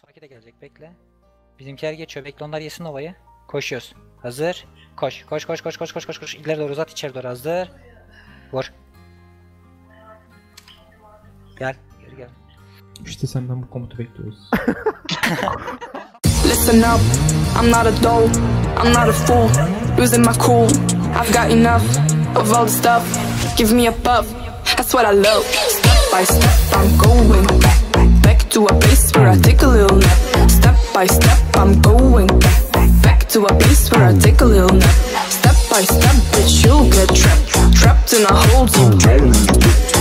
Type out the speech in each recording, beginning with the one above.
sonraki de gelecek bekle. Bizimkiler geçiyor bekle onlar yesin ovayı. Koşuyoruz. Hazır. Koş. Koş koş koş koş koş koş koş. İleri doğru uzat içeri doğru hazır. Vur. Gel. Geri gel. İşte senden bu komutu bekliyoruz. Listen up, I'm not a doll, I'm not a fool. Losing my cool, I've got enough of all the stuff. Give me a puff, that's what I love. Step by step, I'm going back, back to a place where I take a little nap. Step by step, I'm going back, back to a place where I take a little nap. Step by step, bitch, you'll get trapped, trapped in a hole deep down.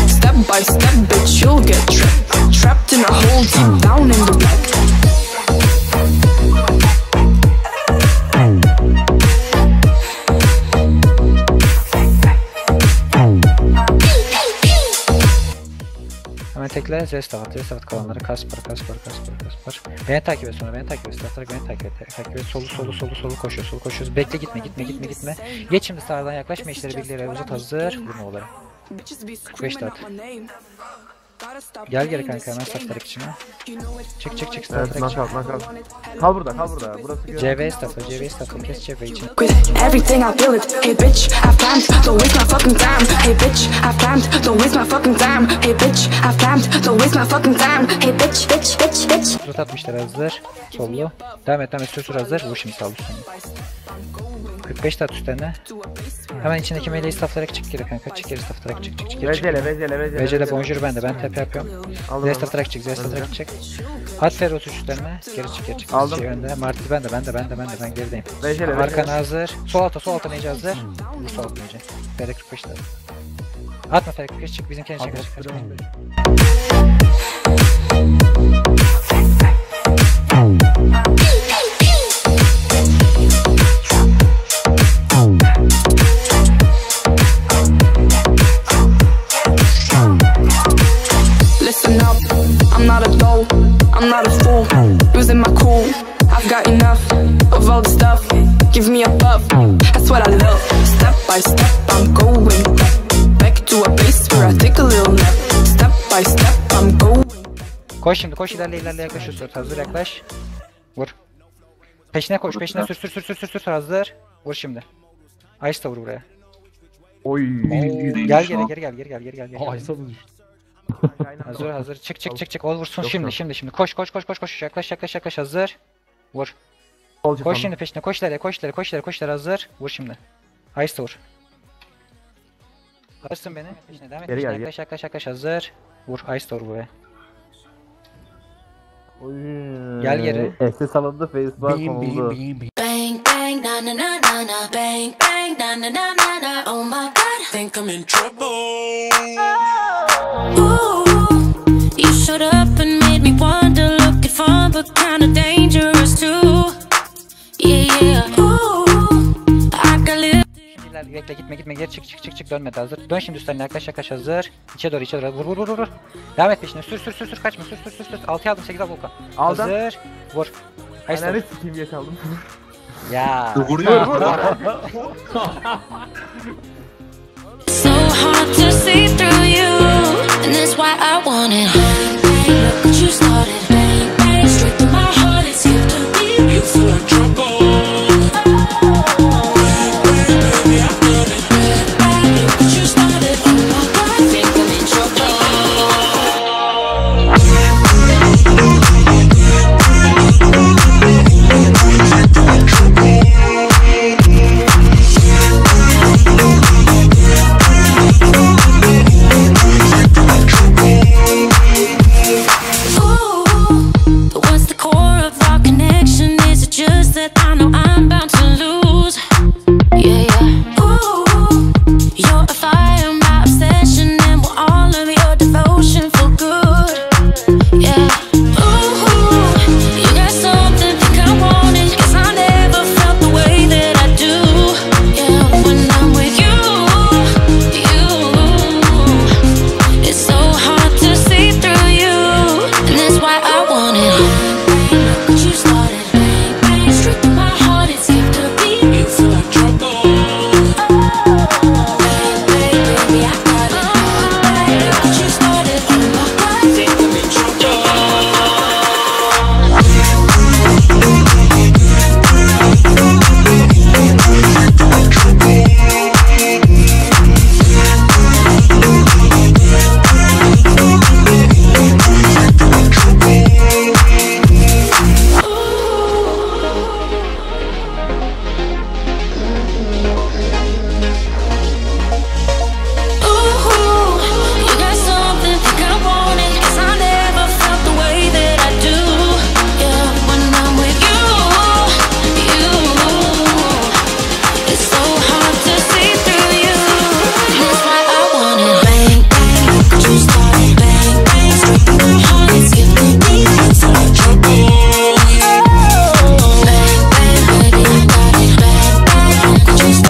Step by step, bitch, you'll get trapped, trapped in a hole deep down in the black. Hemen tekle Zest at. Zest at kalanları. Kasper, Kasper, Kasper, Kasper. Beni takip et sonra. Beni takip et. Startarak beni takip et. Takip et. Solu, solu, solu, solu koşuyor. Solu koşuyoruz. Bekle gitme, gitme, gitme, gitme. Geç şimdi sağdan yaklaş. Meşleri birliğiyle uzat hazır. Vurma oları. Bitches be 45 screaming saat. Gel geri kanka hemen know it, Çık çık çık Evet startarak çık. knockout knockout. Kal burada kal burada. Burası güzel. CV staffla, CV staffla. Kes CV için. With everything I it. Hey bitch, I've planned, don't waste my fucking time. Hey bitch, I've planned, don't waste my fucking time. Hey bitch, I've planned, don't waste my fucking time. Hey bitch, bitch, bitch, bitch. Rot atmışlar hazır. Sollu. Devam et devam et. Sür sür hazır. Vur şimdi sağ üstüne. 45 tat üstlerine. Hemen içindeki melee stafflara çık geri kanka. Çık geri stafflara çık çık çık geri çık. Vezele vezele vezele. Vezele bonjour bende. Ben TP yapıyorum. Aldım. Z stafflara çık. Z stafflara çık. At Ferrot üstlerine. Geri çık geri çık. Şey Aldım. Şey önde. Marti bende bende bende bende ben de, ben gerideyim. Vezele vezele. Arkan hazır. Sol alta sol alta nece hazır. Vur sol alta nece. Ferrot 45 Atma Ferrot 45 çık. Bizimkine çek. Atma Ferrot 45. I've got enough of all the stuff. Give me a puff, that's what I love. Step by step, I'm going back, to a place where I take a little nap. Step by step, I'm going. Koş şimdi koş ilerle ilerle yaklaş üstüne. Hazır yaklaş. Vur. Peşine koş peşine sür sür sür sür sür sür hazır. Vur şimdi. Ice da vur buraya. Oy. Gel geri geri gel geri gel geri gel. Geri gel. Mı düştü? Hazır hazır çık çık çık çık ol vursun Yok, şimdi şimdi şimdi koş koş koş koş koş yaklaş yaklaş yaklaş hazır. Vur. Solcu Koş şimdi peşine koş ileri koş ileri koş ileri koş ileri hazır. Vur şimdi. Ice da vur. Alırsın beni. Peşine devam et. Geri peşine gel, yaklaş yaklaş yaklaş hazır. Vur Ice da vur buraya. Oy. Gel geri. SS alındı Facebook konuldu. Bang bang na na na na na bang bang na na na na na oh my god think I'm in trouble Ooh you showed up and made me wonder looking fun but kinda dangerous too Yeah yeah Ooh I got live Şimdi ilerle bekle gitme gitme geri çık çık çık çık dönmedi hazır. Dön şimdi üstlerine yaklaş yaklaş hazır. İçe doğru içe doğru vur vur vur vur, vur. Devam et peşine sür sür sür sür kaçma sür sür sür sür. 6 aldım 8 al Volkan. Aldım. Hazır. Vur. Ananı vur. sikeyim diye kaldım. Ya. so hard to see through you and that's why I want it bang bang look what you started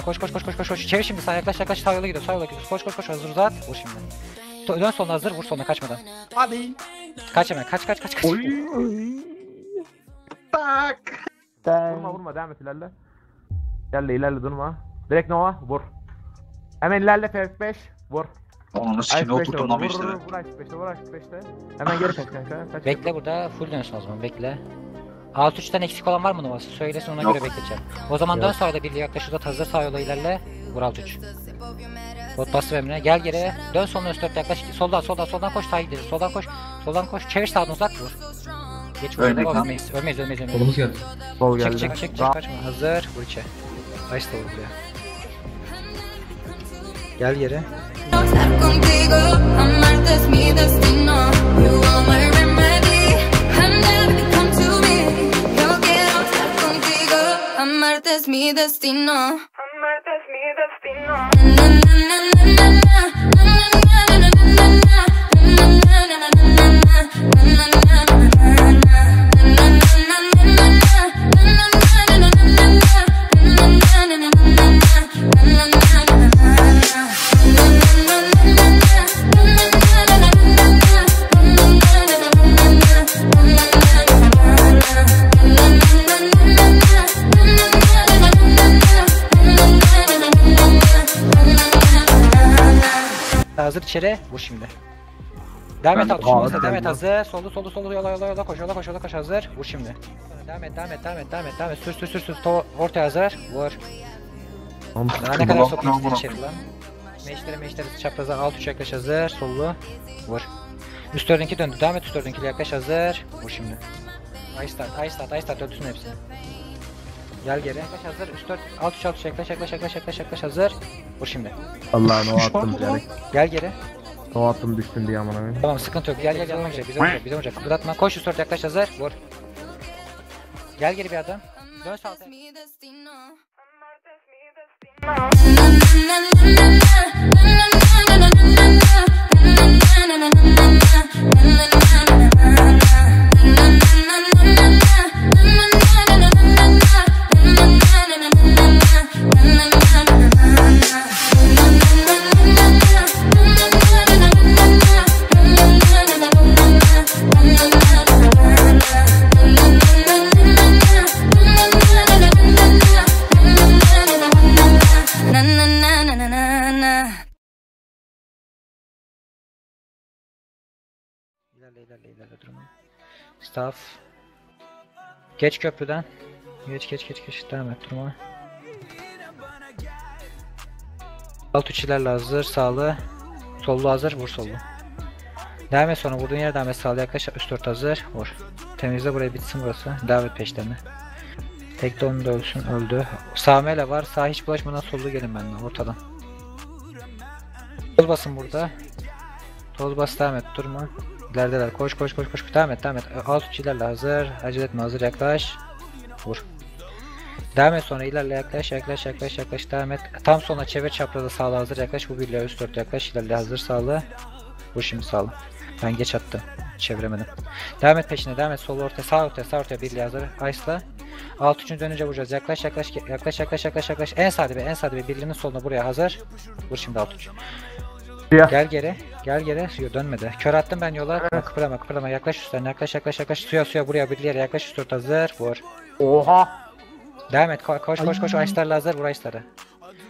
Koş koş koş koş koş koş. Çevir şimdi sağ yaklaş yaklaş sağ yola gidiyor. Sağ yola gidiyor. Koş koş koş hazır uzat. Vur şimdi. Dö- Dön soluna hazır vur soluna kaçmadan. Hadi. Kaç hemen kaç kaç kaç kaç. Oy. Tak. Vurma vurma devam et ilerle. İlerle ilerle durma. Direkt Nova vur. Hemen ilerle F5 vur. Onu sikine F5'e vur. oturttum Vur abi işte. vur vur F5'te vur F5'te. Hemen geri kaç kanka. Kaç. Bekle burada full dönsün o zaman bekle. Alt üçten eksik olan var mı numarası? Söylesin ona Yok. göre bekleyeceğim. O zaman dön sağda birliğe yaklaş uzat hazır sağ yola ilerle. Vur alt üç. Bot bastı Emre. Gel geriye. Dön soluna üst dört yaklaş. Soldan soldan soldan koş. Tayyip gidiyor. Soldan koş. Soldan koş. Çevir sağdan uzak vur. Geç vur. Ölmek lan. Ölmeyiz. Ölmeyiz ölmeyiz ölmeyiz. Kolumuz geldi. Sol Çek geldi. çek çek çek kaçma. Hazır. Vur içe. Nice da vur buraya. Gel geri. Estar contigo, Amarte es mi destino. Amarte es mi destino. içeri. Bu şimdi. Demet at şunu. Demet hazır. Solu solu solu yola yola yola koş yola koş yola koş hazır. Vur şimdi. Devam et devam et devam et devam et devam et. Sür sür sür sür. To ortaya hazır. Vur. Daha ne kadar sokuyorsun içeri lan. Meşleri meşleri çaprazdan alt üç yaklaş hazır. Sollu. Vur. Üst dördünkü döndü. Devam et üst dördünkü yaklaş hazır. Vur şimdi. Ice start, ice start, ice start öldürsün hepsini. Gel geri. Yaklaş hazır. 3 4 alt 3 alt 3 yaklaş yaklaş yaklaş yaklaş yaklaş hazır. Vur şimdi. Allah'ım o attım direkt. Gel geri. O attım düştüm diye amına koyayım. Tamam sıkıntı yok. Gel gel gel olmayacak. Bize olacak. Bize olacak. Fırlatma. Koş 3 4 yaklaş hazır. Vur. Gel geri bir adam. Dön sağa. İlerle ilerle durma. Staff. Geç köprüden. Geç geç geç geç. Devam et durma. Alt uçilerle hazır. Sağlı. Sollu hazır. Vur sollu. Devam et sonra vurduğun yere devam et. Sağlı yaklaş. Üst dört hazır. Vur. Temizle burayı bitsin burası. Devam et peşlerine. Tek de onu da ölsün. Öldü. Sağ mele var. Sağ hiç bulaşmadan sollu gelin benden ortadan. Toz basın burada. Toz bas devam et durma. İlerideler koş koş koş koş devam et devam et. Alt uçilerle hazır. Acele etme hazır yaklaş. Vur. Devam et sonra ilerle yaklaş yaklaş yaklaş yaklaş devam et. Tam sona çevir çaprazda sağla hazır yaklaş. Bu birliğe üst dört yaklaş ilerle hazır sağla. Vur şimdi sağla. Ben geç attım. Çeviremedim. Devam et peşine devam et. Sol ortaya sağ ortaya sağ ortaya birliğe hazır. Ice'la. Alt üçün dönünce vuracağız. Yaklaş yaklaş yaklaş yaklaş yaklaş yaklaş. En sağ dibe en sağ dibe birliğinin soluna buraya hazır. Vur şimdi alt üç. Siyah. Gel geri. Gel geri. Suya dönmedi. Kör attım ben yola. Bak, Kıpırdama kıpırdama. Yaklaş üstlerine. Yaklaş yaklaş yaklaş. Suya suya buraya bir yere yaklaş. Üst hazır. Vur. Oha. Devam et. Ko- koş koş koş. Ice'larla hazır. Vur Ice'ları.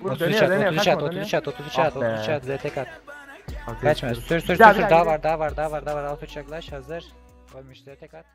Vur 33 dönüyor at. dönüyor 33 kaçma at. dönüyor. 33 at. 33 at. Ah be. 33 at. ZTK at. Kaçma. Sür sür sür. Sür. Daha var daha var daha var daha var. Alt uç yaklaş. Hazır. Ölmüş ZTK at.